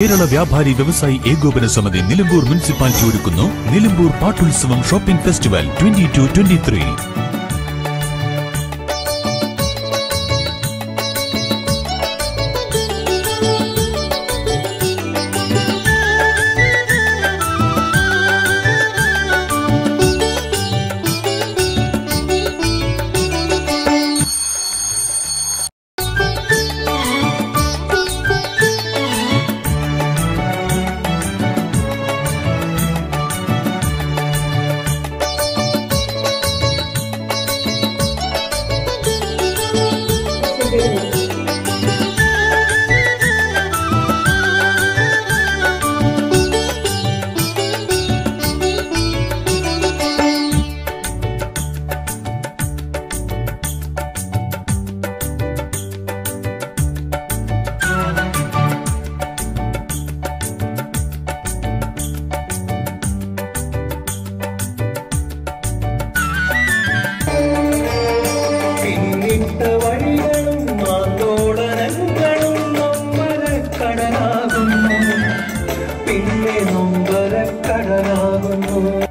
കേരള വ്യാപാരി വ്യവസായി ഏകോപന സമിതി നിലമ്പൂർ മുനിസിപ്പാലിറ്റി ഒരുക്കുന്നു Nilambur പാട്ടുത്സവം shopping festival twenty two twenty three. പിന്നെ നൊമ്പരക്കടലാകുന്നു.